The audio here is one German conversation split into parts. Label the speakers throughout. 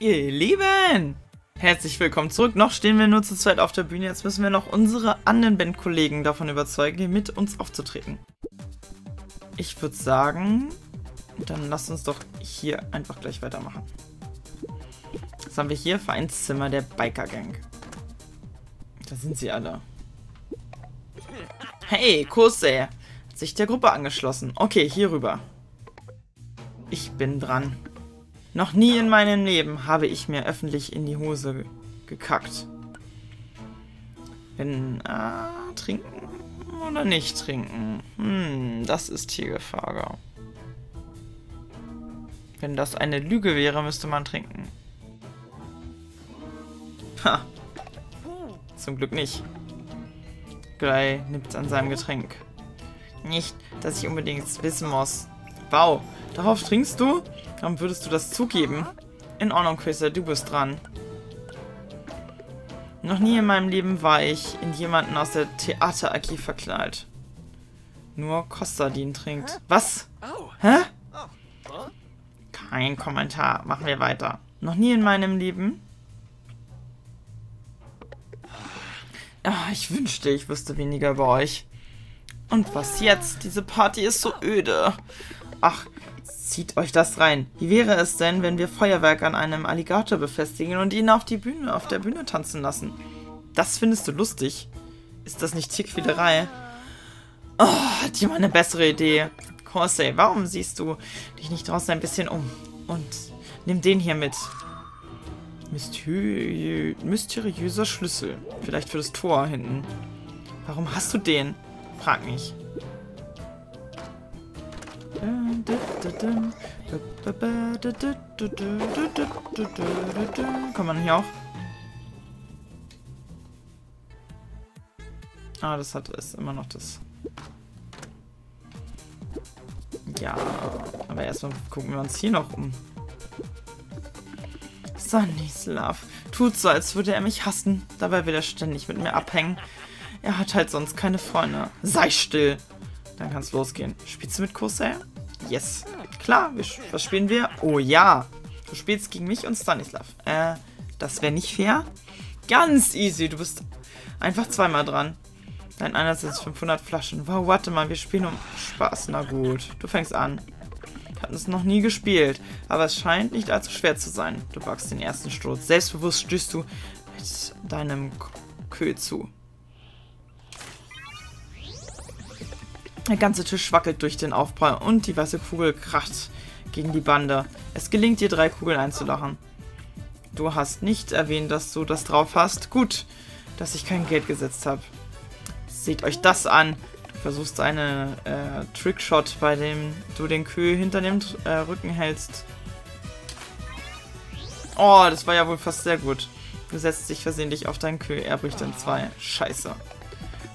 Speaker 1: Ihr Lieben! Herzlich willkommen zurück. Noch stehen wir nur zu zweit auf der Bühne. Jetzt müssen wir noch unsere anderen Bandkollegen davon überzeugen, hier mit uns aufzutreten. Ich würde sagen, dann lasst uns doch hier einfach gleich weitermachen. Was haben wir hier? Vereinszimmer der Biker Gang. Da sind sie alle. Hey, Kose! Hat sich der Gruppe angeschlossen. Okay, hier rüber. Ich bin dran. Noch nie in meinem Leben habe ich mir öffentlich in die Hose gekackt. Wenn, äh, trinken oder nicht trinken? Hm, das ist hier Frage. Wenn das eine Lüge wäre, müsste man trinken. Ha. Zum Glück nicht. Glei nimmt an seinem Getränk. Nicht, dass ich unbedingt wissen muss. Wow, darauf trinkst du? Warum würdest du das zugeben? In Ordnung, Chrissa, du bist dran. Noch nie in meinem Leben war ich in jemanden aus der Theater AG verknallt. Nur Costa, ihn trinkt. Was? Hä? Kein Kommentar. Machen wir weiter. Noch nie in meinem Leben? Ach, ich wünschte, ich wüsste weniger über euch. Und was jetzt? Diese Party ist so öde. Ach, zieht euch das rein. Wie wäre es denn, wenn wir Feuerwerk an einem Alligator befestigen und ihn auf die Bühne, auf der Bühne tanzen lassen? Das findest du lustig? Ist das nicht Tierquälerei? Oh, hat jemand eine bessere Idee? Corsey, warum siehst du dich nicht draußen ein bisschen um? Und nimm den hier mit. Mysteriö mysteriöser Schlüssel. Vielleicht für das Tor hinten. Warum hast du den? Frag mich. Kann man hier auch? Ah, das hat ist immer noch das. Ja, aber erstmal gucken wir uns hier noch um. Sunnyslav tut so, als würde er mich hassen. Dabei will er ständig mit mir abhängen. Er hat halt sonst keine Freunde. Sei still. Dann kann's losgehen. Spielst du mit Corsair? Yes. Klar, was spielen wir? Oh ja. Du spielst gegen mich und Stanislav. Äh, das wäre nicht fair. Ganz easy. Du bist einfach zweimal dran. Dein Einsatz ist 500 Flaschen. Wow, warte mal, wir spielen um Spaß. Na gut, du fängst an. Wir hatten es noch nie gespielt, aber es scheint nicht allzu schwer zu sein. Du wagst den ersten Sturz. Selbstbewusst stößt du mit deinem Kö zu. Der ganze Tisch wackelt durch den Aufprall und die weiße Kugel kracht gegen die Bande. Es gelingt dir, drei Kugeln einzulachen. Du hast nicht erwähnt, dass du das drauf hast. Gut, dass ich kein Geld gesetzt habe. Seht euch das an. Du versuchst eine äh, Trickshot, bei dem du den Kühe hinter dem äh, Rücken hältst. Oh, das war ja wohl fast sehr gut. Du setzt dich versehentlich auf deinen Kühe. Er bricht in zwei. Scheiße.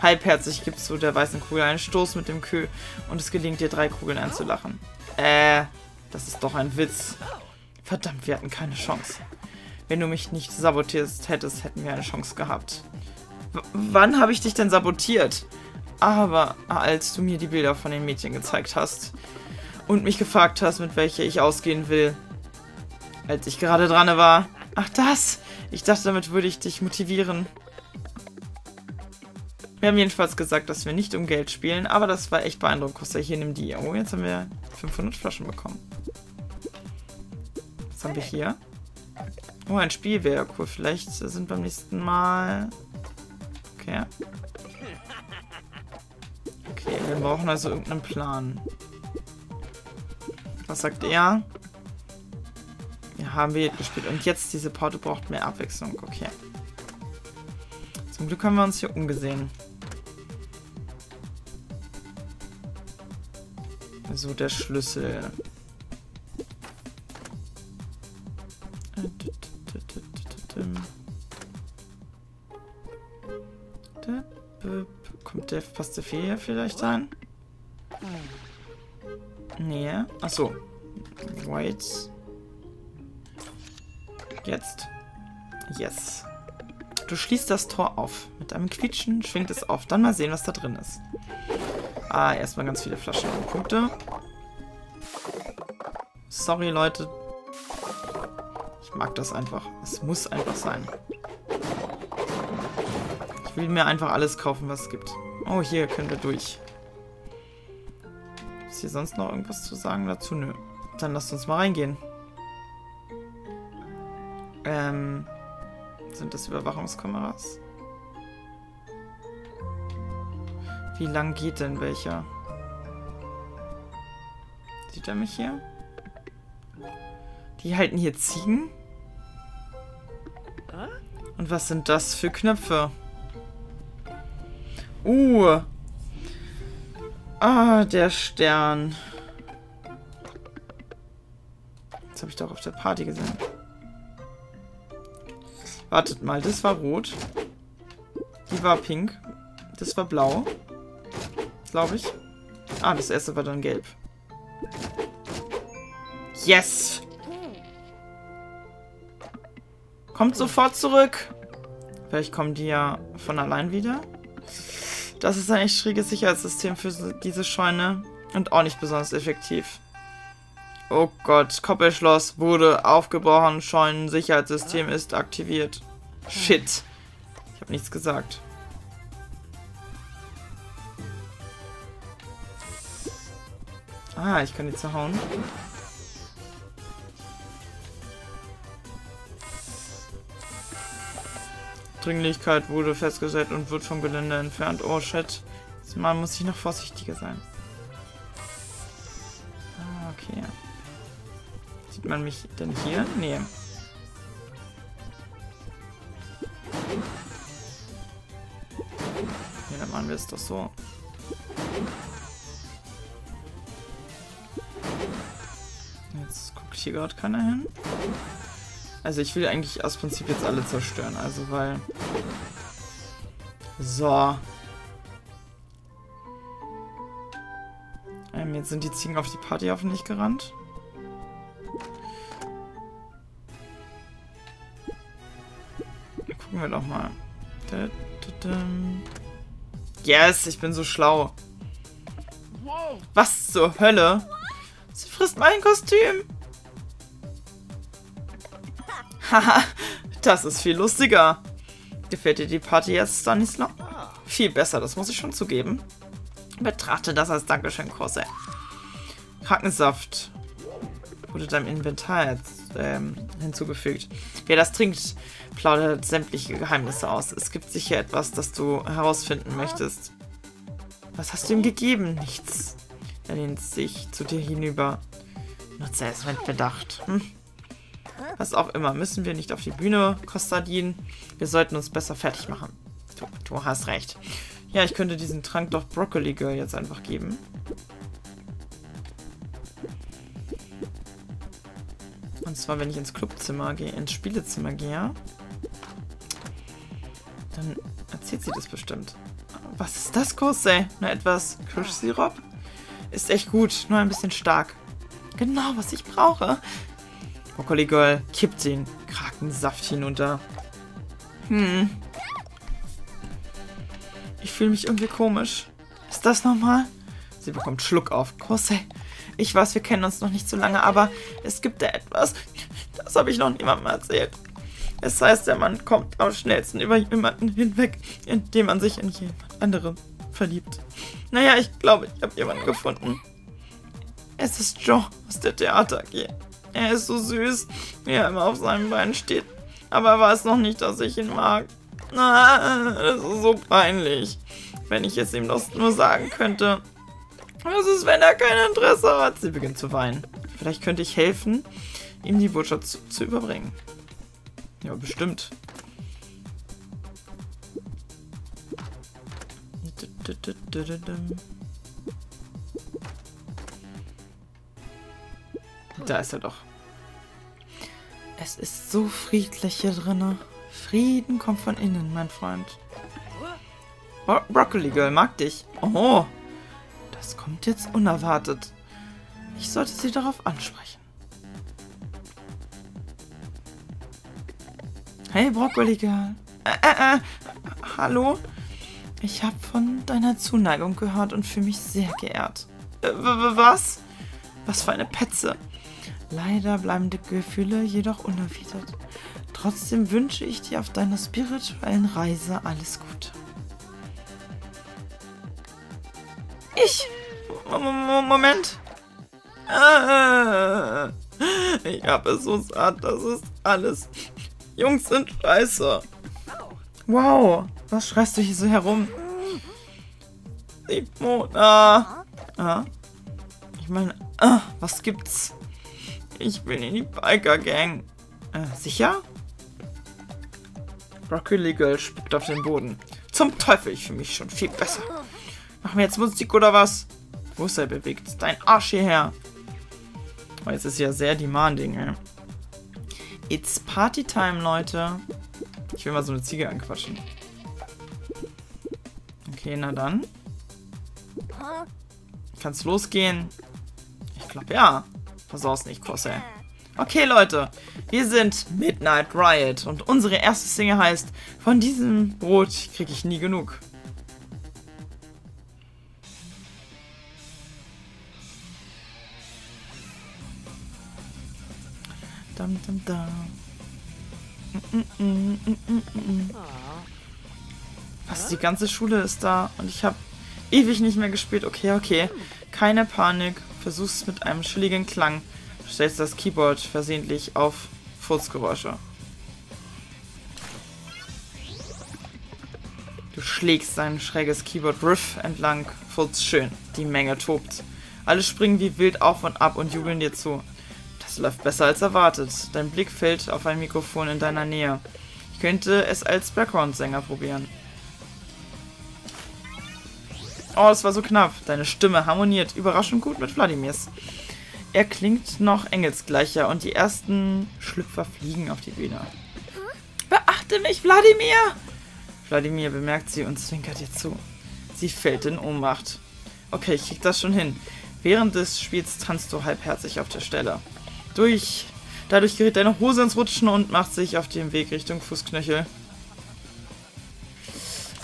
Speaker 1: Halbherzig gibst du der weißen Kugel einen Stoß mit dem Kö und es gelingt dir, drei Kugeln einzulachen. Äh, das ist doch ein Witz. Verdammt, wir hatten keine Chance. Wenn du mich nicht sabotierst hättest, hätten wir eine Chance gehabt. W wann habe ich dich denn sabotiert? Aber als du mir die Bilder von den Mädchen gezeigt hast und mich gefragt hast, mit welcher ich ausgehen will, als ich gerade dran war. Ach das! Ich dachte, damit würde ich dich motivieren. Wir haben jedenfalls gesagt, dass wir nicht um Geld spielen, aber das war echt beeindruckend. Kostet hier nimm die. Oh, jetzt haben wir 500 Flaschen bekommen. Was haben wir hier? Oh, ein Spiel wäre cool. Vielleicht sind beim nächsten Mal... Okay. Okay, wir brauchen also irgendeinen Plan. Was sagt er? Wir haben wir gespielt. Und jetzt diese Porte braucht mehr Abwechslung. Okay. Zum Glück haben wir uns hier umgesehen. So, der Schlüssel. Kommt der, passt der Fee vielleicht ein? Nee. Achso. Wait. Jetzt. Yes. Du schließt das Tor auf. Mit einem Quietschen schwingt es auf. Dann mal sehen, was da drin ist. Ah, erstmal ganz viele Flaschen und Punkte. Sorry, Leute. Ich mag das einfach. Es muss einfach sein. Ich will mir einfach alles kaufen, was es gibt. Oh, hier können wir durch. Ist hier sonst noch irgendwas zu sagen dazu? Nö. Dann lasst uns mal reingehen. Ähm, sind das Überwachungskameras? Wie lang geht denn welcher? Sieht er mich hier? Die halten hier Ziegen? Und was sind das für Knöpfe? Uh. Ah, der Stern. Das habe ich doch auf der Party gesehen. Wartet mal, das war rot. Die war pink. Das war blau. Glaube ich. Ah, das erste war dann gelb. Yes! Kommt sofort zurück. Vielleicht kommen die ja von allein wieder. Das ist ein echt schräges Sicherheitssystem für diese Scheune. Und auch nicht besonders effektiv. Oh Gott, Koppelschloss wurde aufgebrochen. Scheunensicherheitssystem ist aktiviert. Shit. Ich habe nichts gesagt. Ah, ich kann die zerhauen. Dringlichkeit wurde festgestellt und wird vom Gelände entfernt. Oh shit. Mal muss ich noch vorsichtiger sein. Ah, okay. Sieht man mich denn hier? Nee. Ja, dann machen wir es doch so. Hier gerade keiner hin. Also ich will eigentlich aus Prinzip jetzt alle zerstören, also weil... So. Ähm, jetzt sind die Ziegen auf die Party hoffentlich gerannt. Gucken wir doch mal. Yes, ich bin so schlau. Was zur Hölle? Sie frisst mein Kostüm. Haha, das ist viel lustiger. Gefällt dir die Party jetzt, Stanislaw? Viel besser, das muss ich schon zugeben. Betrachte das als Dankeschön, Kurse. Krankensaft wurde deinem Inventar jetzt, ähm, hinzugefügt. Wer das trinkt, plaudert sämtliche Geheimnisse aus. Es gibt sicher etwas, das du herausfinden möchtest. Was hast du ihm gegeben? Nichts. Er lehnt sich zu dir hinüber. Nutze es mit Bedacht. Hm? Was auch immer. Müssen wir nicht auf die Bühne, Kostadin. Wir sollten uns besser fertig machen. Du, du hast recht. Ja, ich könnte diesen Trank doch Broccoli Girl jetzt einfach geben. Und zwar, wenn ich ins Clubzimmer gehe, ins Spielezimmer gehe, dann erzählt sie das bestimmt. Was ist das, Kosei? Nur etwas Kirschsirup? Ist echt gut, nur ein bisschen stark. Genau, was ich brauche. Broccoli Girl kippt den Krakensaft hinunter. Hm. Ich fühle mich irgendwie komisch. Ist das normal? Sie bekommt Schluck auf. Kose, ich weiß, wir kennen uns noch nicht so lange, aber es gibt da etwas. Das habe ich noch niemandem erzählt. Es heißt, der Mann kommt am schnellsten über jemanden hinweg, indem man sich in jemand anderen verliebt. Naja, ich glaube, ich habe jemanden gefunden. Es ist Joe aus der Theater AG. Er ist so süß, wie er immer auf seinen Beinen steht. Aber er weiß noch nicht, dass ich ihn mag. Das ist so peinlich. Wenn ich es ihm das nur sagen könnte. Was ist, wenn er kein Interesse hat? Sie beginnt zu weinen. Vielleicht könnte ich helfen, ihm die Botschaft zu, zu überbringen. Ja, bestimmt. Da ist er doch. Es ist so friedlich hier drinne. Frieden kommt von innen, mein Freund. Bro Broccoli Girl mag dich. Oh, das kommt jetzt unerwartet. Ich sollte sie darauf ansprechen. Hey, Broccoli Girl. Äh, äh, äh. Hallo? Ich habe von deiner Zuneigung gehört und fühle mich sehr geehrt. Äh, was? Was für eine Petze. Leider bleiben die Gefühle jedoch unerwidert. Trotzdem wünsche ich dir auf deiner spirituellen Reise alles Gute. Ich. Moment. Ah. Ich habe es so satt, das ist alles. Jungs sind scheiße. Wow, was schreist du hier so herum? Simona. Ah. Ich meine, ah, was gibt's? Ich bin in die Biker Gang. Äh, sicher? Broccoli Girl spuckt auf den Boden. Zum Teufel, ich fühle mich schon viel besser. Machen wir jetzt Musik oder was? Wo ist er bewegt? Dein Arsch hierher. Oh, jetzt ist ja sehr demanding, ey. It's Party Time, Leute. Ich will mal so eine Ziege anquatschen. Okay, na dann. Kann's losgehen? Ich glaube ja. Versaus nicht, Kosse. Okay, Leute. Wir sind Midnight Riot und unsere erste Single heißt Von diesem Brot kriege ich nie genug. Dum, dum, dum. Was, die ganze Schule ist da und ich habe ewig nicht mehr gespielt. Okay, okay. Keine Panik. Versuch's mit einem chilligen Klang. Stellst das Keyboard versehentlich auf Furzgeräusche. Du schlägst dein schräges Keyboard-Riff entlang. Furz schön. Die Menge tobt. Alle springen wie wild auf und ab und jubeln dir zu. Das läuft besser als erwartet. Dein Blick fällt auf ein Mikrofon in deiner Nähe. Ich könnte es als Background-Sänger probieren. Oh, es war so knapp. Deine Stimme harmoniert überraschend gut mit Wladimirs. Er klingt noch engelsgleicher und die ersten Schlüpfer fliegen auf die Bühne. Beachte mich, Wladimir! Wladimir bemerkt sie und zwinkert ihr zu. Sie fällt in Ohnmacht. Okay, ich krieg das schon hin. Während des Spiels tanzt du halbherzig auf der Stelle. Durch. Dadurch gerät deine Hose ins Rutschen und macht sich auf dem Weg Richtung Fußknöchel.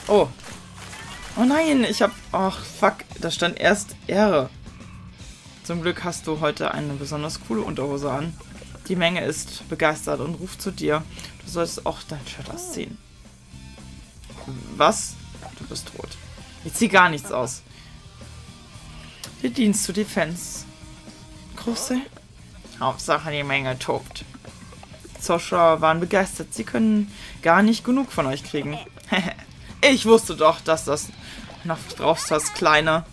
Speaker 1: Oh. Oh nein, ich hab. Ach, fuck. Da stand erst Ehre. Zum Glück hast du heute eine besonders coole Unterhose an. Die Menge ist begeistert und ruft zu dir. Du solltest auch dein Shirt ausziehen. Was? Du bist tot. Ich zieh gar nichts aus. Wie dienst du die Fans? Große? Hauptsache die Menge tobt. Zuschauer waren begeistert. Sie können gar nicht genug von euch kriegen. ich wusste doch, dass das noch drauf hast, Kleiner.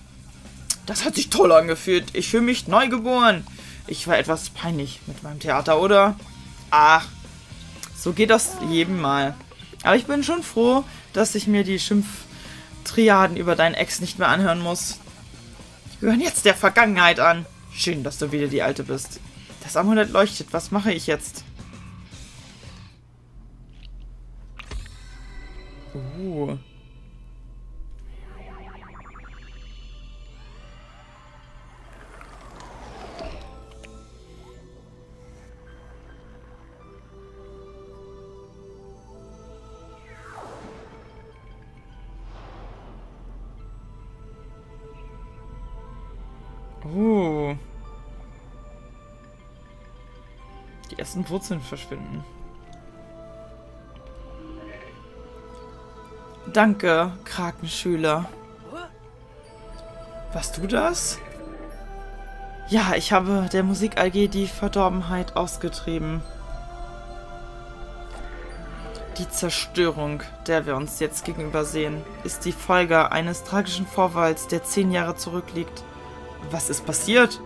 Speaker 1: Das hat sich toll angefühlt. Ich fühle mich neugeboren. Ich war etwas peinlich mit meinem Theater, oder? Ach, so geht das jedem Mal. Aber ich bin schon froh, dass ich mir die Schimpftriaden über deinen Ex nicht mehr anhören muss. Wir hören jetzt der Vergangenheit an. Schön, dass du wieder die Alte bist. Das Amulett leuchtet. Was mache ich jetzt? Uh. Uh. Die ersten Wurzeln verschwinden. Danke, Krakenschüler. Warst du das? Ja, ich habe der Musik AG die Verdorbenheit ausgetrieben. Die Zerstörung, der wir uns jetzt gegenüber sehen, ist die Folge eines tragischen Vorfalls, der zehn Jahre zurückliegt. Was ist passiert?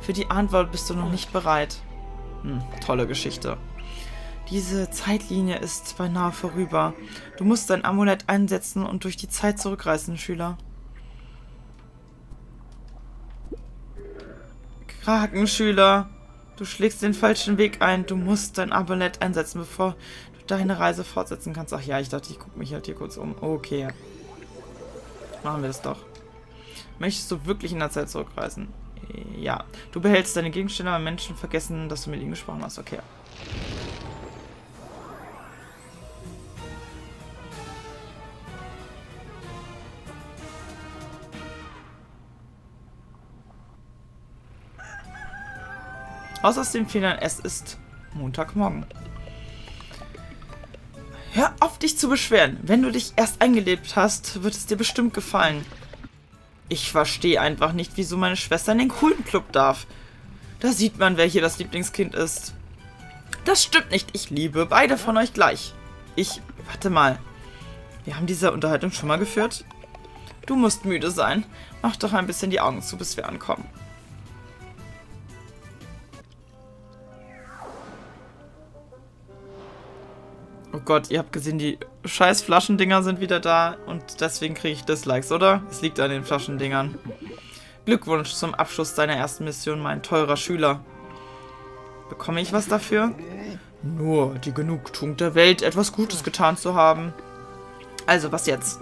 Speaker 1: Für die Antwort bist du noch nicht bereit. Hm, tolle Geschichte. Diese Zeitlinie ist beinahe vorüber. Du musst dein Amulett einsetzen und durch die Zeit zurückreißen, Schüler. Krakenschüler, du schlägst den falschen Weg ein. Du musst dein Amulett einsetzen, bevor du deine Reise fortsetzen kannst. Ach ja, ich dachte, ich gucke mich halt hier kurz um. Okay. Machen wir das doch. Möchtest du wirklich in der Zeit zurückreisen? Ja. Du behältst deine Gegenstände, aber Menschen vergessen, dass du mit ihnen gesprochen hast. Okay. Außer aus den Fehlern, es ist Montagmorgen. Hör auf, dich zu beschweren. Wenn du dich erst eingelebt hast, wird es dir bestimmt gefallen. Ich verstehe einfach nicht, wieso meine Schwester in den coolen Club darf. Da sieht man, wer hier das Lieblingskind ist. Das stimmt nicht. Ich liebe beide von euch gleich. Ich... Warte mal. Wir haben diese Unterhaltung schon mal geführt? Du musst müde sein. Mach doch ein bisschen die Augen zu, bis wir ankommen. Oh Gott, ihr habt gesehen, die scheiß Flaschendinger sind wieder da und deswegen kriege ich Dislikes, oder? Es liegt an den Flaschendingern. Glückwunsch zum Abschluss deiner ersten Mission, mein teurer Schüler. Bekomme ich was dafür? Nur die Genugtuung der Welt, etwas Gutes getan zu haben. Also, was jetzt?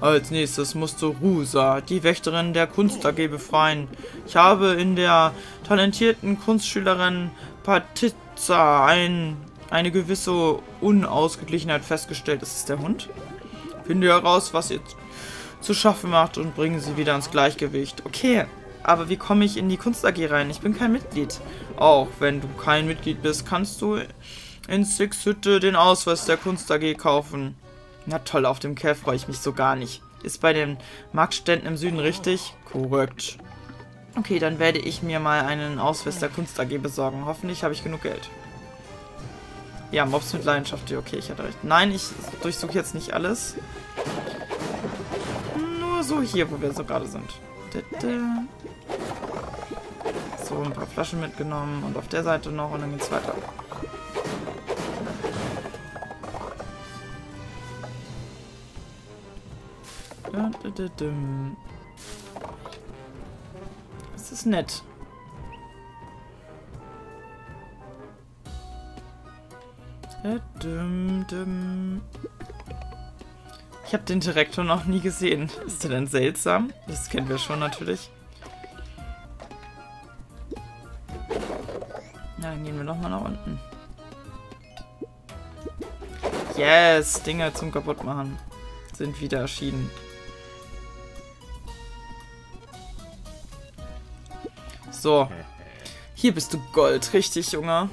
Speaker 1: Als nächstes musst du Rusa, die Wächterin der Kunst AG, befreien. Ich habe in der talentierten Kunstschülerin Patizza ein eine gewisse Unausgeglichenheit festgestellt. Das ist der Hund. Finde heraus, was ihr zu schaffen macht und bringe sie wieder ins Gleichgewicht. Okay, aber wie komme ich in die Kunst AG rein? Ich bin kein Mitglied. Auch wenn du kein Mitglied bist, kannst du in Six Hütte den Ausweis der Kunst AG kaufen. Na toll, auf dem Kerl freue ich mich so gar nicht. Ist bei den Marktständen im Süden richtig? Korrekt. Okay, dann werde ich mir mal einen Ausweis der Kunst AG besorgen. Hoffentlich habe ich genug Geld. Ja, Mobs mit Leidenschaft. Okay, ich hatte recht. Nein, ich durchsuche jetzt nicht alles. Nur so hier, wo wir so gerade sind. So, ein paar Flaschen mitgenommen und auf der Seite noch und dann geht's weiter. Das ist nett. Ich habe den Direktor noch nie gesehen. Ist der denn seltsam? Das kennen wir schon natürlich. Na, dann gehen wir nochmal nach unten. Yes, Dinge zum kaputtmachen sind wieder erschienen. So. Hier bist du Gold, richtig, Junge.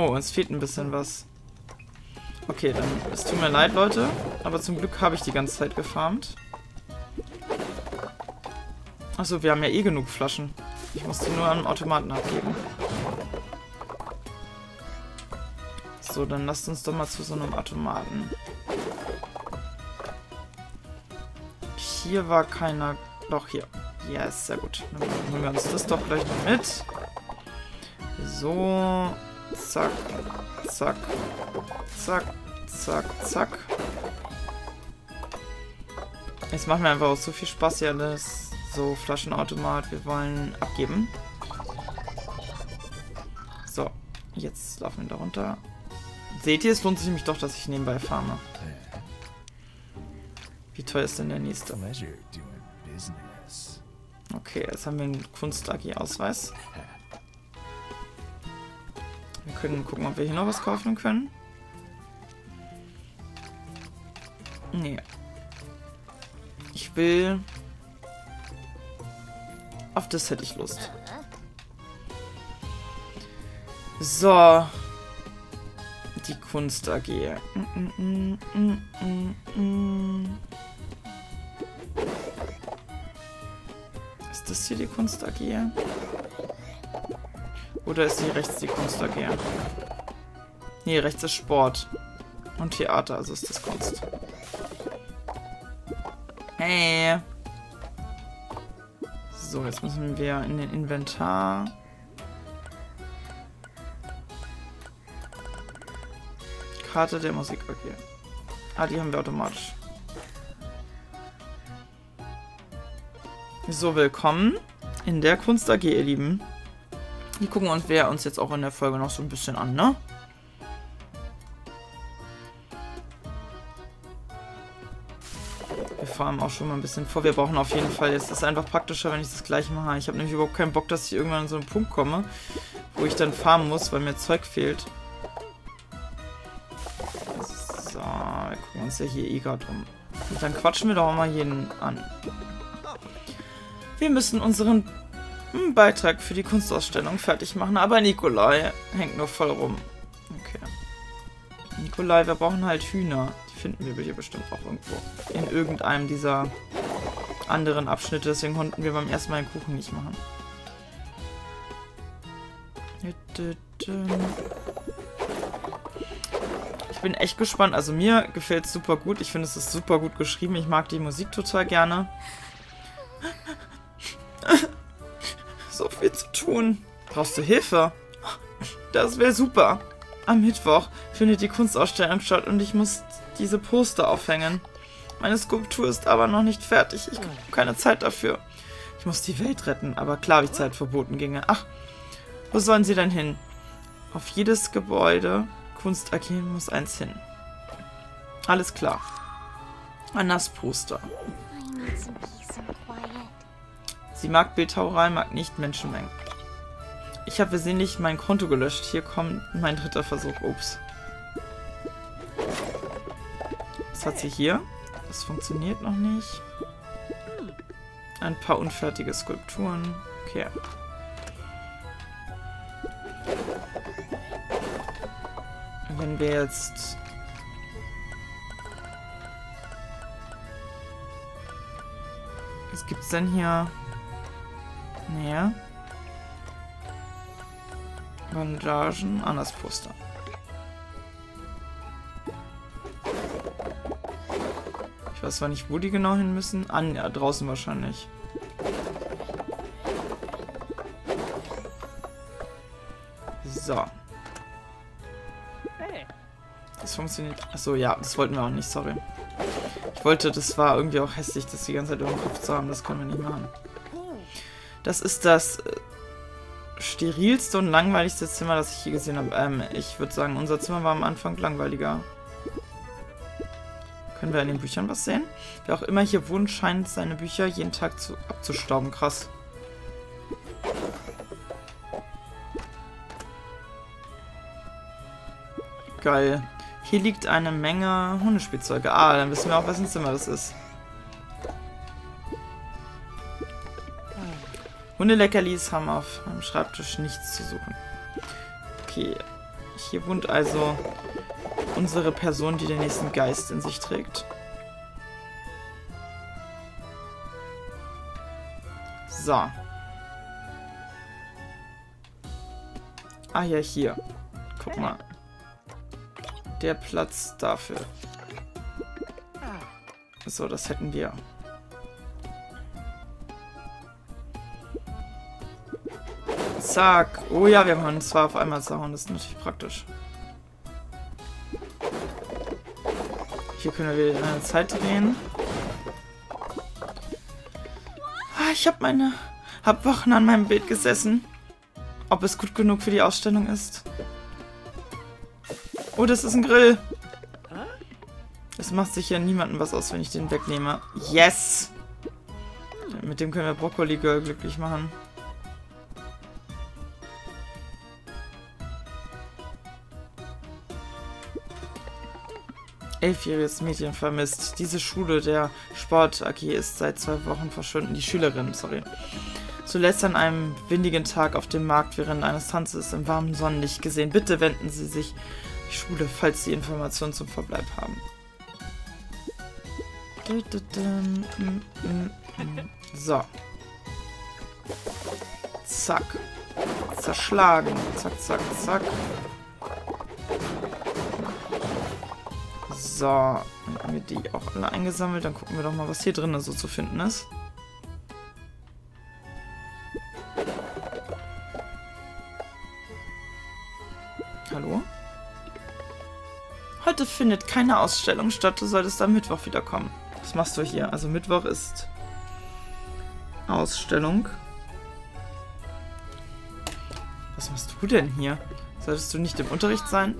Speaker 1: Oh, uns fehlt ein bisschen was. Okay, dann, es tut mir leid, Leute. Aber zum Glück habe ich die ganze Zeit gefarmt. Achso, wir haben ja eh genug Flaschen. Ich muss die nur am Automaten abgeben. So, dann lasst uns doch mal zu so einem Automaten. Hier war keiner... Doch, hier. Ja, yes, sehr gut. Dann nehmen wir uns das doch gleich noch mit. So. Zack, zack, zack, zack, zack. Jetzt macht mir einfach auch so viel Spaß hier alles. So, Flaschenautomat, wir wollen abgeben. So, jetzt laufen wir da runter. Seht ihr, es lohnt sich nämlich doch, dass ich nebenbei farme. Wie teuer ist denn der nächste? Okay, jetzt haben wir einen Kunst-AG-Ausweis. Wir können gucken, ob wir hier noch was kaufen können. Nee. Ich will... Auf das hätte ich Lust. So. Die Kunst AG. Mm, mm, mm, Ist das hier die Kunst AG? Oder ist hier rechts die Kunst AG? Nee, rechts ist Sport. Und Theater, also ist das Kunst. Hey. So, jetzt müssen wir in den Inventar. Karte der Musik, okay. Ah, die haben wir automatisch. So, willkommen in der Kunst AG, ihr Lieben. Die gucken uns wir uns jetzt auch in der Folge noch so ein bisschen an, ne? Wir fahren auch schon mal ein bisschen vor. Wir brauchen auf jeden Fall, jetzt ist einfach praktischer, wenn ich das gleich mache. Ich habe nämlich überhaupt keinen Bock, dass ich irgendwann an so einen Punkt komme, wo ich dann farmen muss, weil mir Zeug fehlt. So, wir gucken uns ja hier eh gerade um. Und dann quatschen wir doch mal jeden an. Wir müssen unseren einen Beitrag für die Kunstausstellung fertig machen, aber Nikolai hängt nur voll rum. Okay. Nikolai, wir brauchen halt Hühner. Die finden wir hier bestimmt auch irgendwo. In irgendeinem dieser anderen Abschnitte. Deswegen konnten wir beim ersten Mal den Kuchen nicht machen. Ich bin echt gespannt. Also mir gefällt es super gut. Ich finde es ist super gut geschrieben. Ich mag die Musik total gerne. So viel zu tun. Brauchst du Hilfe? Das wäre super. Am Mittwoch findet die Kunstausstellung statt und ich muss diese Poster aufhängen. Meine Skulptur ist aber noch nicht fertig. Ich habe keine Zeit dafür. Ich muss die Welt retten, aber klar, wie Zeit verboten ginge. Ach, wo sollen sie denn hin? Auf jedes Gebäude Kunst AG muss eins hin. Alles klar. Annas Poster. Sie mag Bildhauerei, mag nicht Menschenmengen. Ich habe versehentlich mein Konto gelöscht. Hier kommt mein dritter Versuch. Ups. Was hat sie hier? Das funktioniert noch nicht. Ein paar unfertige Skulpturen. Okay. Wenn wir jetzt... Was gibt's denn hier? Naja. Bandagen, anders Poster. Ich weiß zwar nicht, wo die genau hin müssen. An, ja, draußen wahrscheinlich. So. Das funktioniert. Achso, ja, das wollten wir auch nicht, sorry. Ich wollte, das war irgendwie auch hässlich, das die ganze Zeit über den Kopf zu haben. Das können wir nicht machen. Das ist das äh, sterilste und langweiligste Zimmer, das ich je gesehen habe. Ähm, ich würde sagen, unser Zimmer war am Anfang langweiliger. Können wir in den Büchern was sehen? Wer auch immer hier wohnt, scheint seine Bücher jeden Tag zu, abzustauben. Krass. Geil. Hier liegt eine Menge Hundespielzeuge. Ah, dann wissen wir auch, wessen Zimmer das ist. Hundeleckerlis haben auf meinem Schreibtisch nichts zu suchen. Okay. Hier wohnt also unsere Person, die den nächsten Geist in sich trägt. So. Ah ja, hier. Guck mal. Der Platz dafür. So, das hätten wir. Zack. Oh ja, wir können zwar auf einmal zerhauen. Das ist natürlich praktisch. Hier können wir wieder eine Zeit drehen. Ah, ich habe meine... Hab Wochen an meinem Bild gesessen. Ob es gut genug für die Ausstellung ist. Oh, das ist ein Grill. Es macht sicher niemandem was aus, wenn ich den wegnehme. Yes! Mit dem können wir Brokkoli Girl glücklich machen. Elfjähriges Mädchen vermisst. Diese Schule der Sport AG ist seit zwei Wochen verschwunden. Die Schülerin, sorry. Zuletzt an einem windigen Tag auf dem Markt während eines Tanzes im warmen Sonnenlicht gesehen. Bitte wenden Sie sich die Schule, falls Sie Informationen zum Verbleib haben. So. Zack. Zerschlagen. Zack, zack, zack. So, dann haben wir die auch alle eingesammelt. Dann gucken wir doch mal, was hier drin so zu finden ist. Hallo? Heute findet keine Ausstellung statt. Du solltest am Mittwoch wiederkommen. Was machst du hier? Also Mittwoch ist Ausstellung. Was machst du denn hier? Solltest du nicht im Unterricht sein?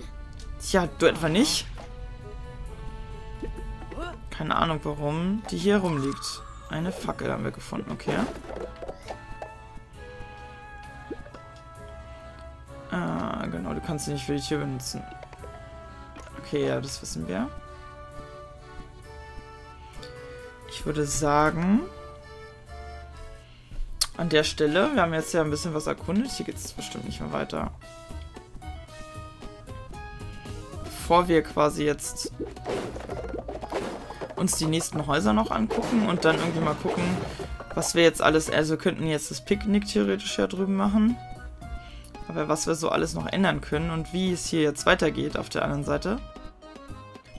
Speaker 1: Tja, du etwa nicht? Ahnung, warum die hier rumliegt. Eine Fackel haben wir gefunden, okay. Ah, genau, du kannst sie nicht für die Tür benutzen. Okay, ja, das wissen wir. Ich würde sagen... an der Stelle, wir haben jetzt ja ein bisschen was erkundet. Hier geht es bestimmt nicht mehr weiter. Bevor wir quasi jetzt uns die nächsten Häuser noch angucken und dann irgendwie mal gucken, was wir jetzt alles... Also wir könnten jetzt das Picknick theoretisch ja drüben machen. Aber was wir so alles noch ändern können und wie es hier jetzt weitergeht auf der anderen Seite,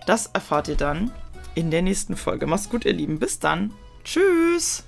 Speaker 1: das erfahrt ihr dann in der nächsten Folge. Macht's gut, ihr Lieben. Bis dann. Tschüss.